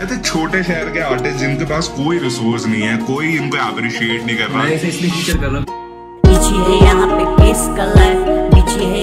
छोटे शहर के आर्टिस्ट जिनके पास कोई रिसोर्स नहीं है कोई इनको अप्रिशिएट नहीं कर रहा। मैं इसे इसलिए फीचर कर रहा हूँ। पीछे है यहाँ पे किस कलर पीछे है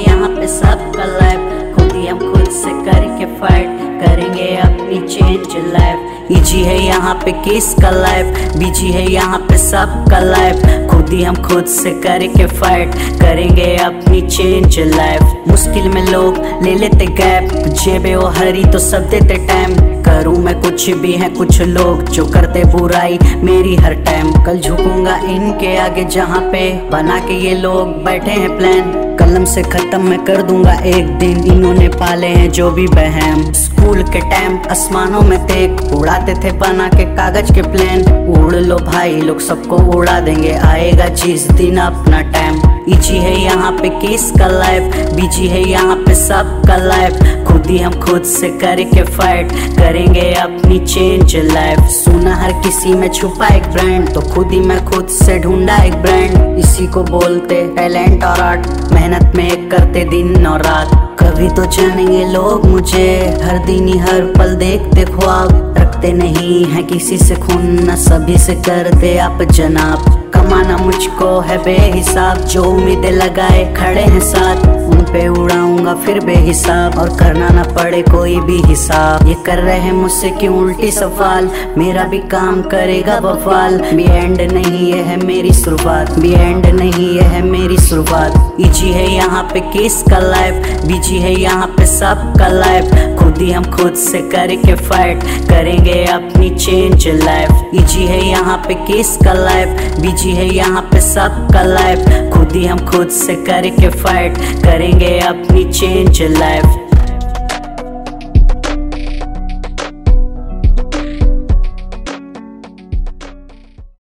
अपनी चेंज लाइफ इजी है यहाँ पे किसका लाइफ बिज़ी है यहाँ पे सबका लाइफ खुद ही हम खुद से करके फाइट करेंगे अपनी चेंज लाइफ मुश्किल में लोग ले लेते गैप जेबे वो हरी तो सब देते टाइम करूँ मैं कुछ भी है कुछ लोग जो करते बुराई मेरी हर टाइम कल झुकूँगा इनके आगे जहाँ पे बना के ये लोग बैठे हैं प्लान कलम से खत्म मैं कर दूँगा एक दिन। इन्होंने पाले हैं जो भी बहम। स्कूल के टाइम आसमानों में तेक उड़ाते थे बना के कागज़ के प्लेन। उड़ लो भाई, लोग सबको उड़ा देंगे। आएगा जिस दिन अपना टाइम इजी है यहाँ पे किस का लाइफ बिज़ी है यहाँ पे सब का लाइफ खुद ही हम खुद से करके फाइट करेंगे अपनी चेंज लाइफ सुना हर किसी में छुपा एक ब्रांड तो खुद ही मैं खुद से ढूंढा एक ब्रांड इसी को बोलते टैलेंट और आर्ट मेहनत में एक करते दिन और रात। कभी तो जानेंगे लोग मुझे। हर दिन ही हर पल देखते ख्वाब। रखते नहीं है किसी से खून, न सभी से करते आप जनाब। कमाना मुझको है बेहिसाब, जो उम्मीदें लगाए खड़े हैं साथ। पे उड़ाऊँगा, फिर बेहिसाब। और करना ना पड़े कोई भी हिसाब। ये कर रहे हैं मुझसे क्यों उल्टी सवाल। मेरा भी काम करेगा बफाल भी एंड नहीं ये है मेरी शुरुआत। भी एंड नहीं ये है मेरी शुरुआत। इजी है यहाँ पे किस का लाइफ बीजी है यहाँ पे सब का लाइफ खुद ही हम खुद से करके फाइट करेंगे अपनी चेंज लाइफ इजी है यहाँ पे केस का लाइफ बिज़ी है यहाँ पे सब का लाइफ खुद ही हम खुद से करके फाइट करेंगे अपनी चेंज लाइफ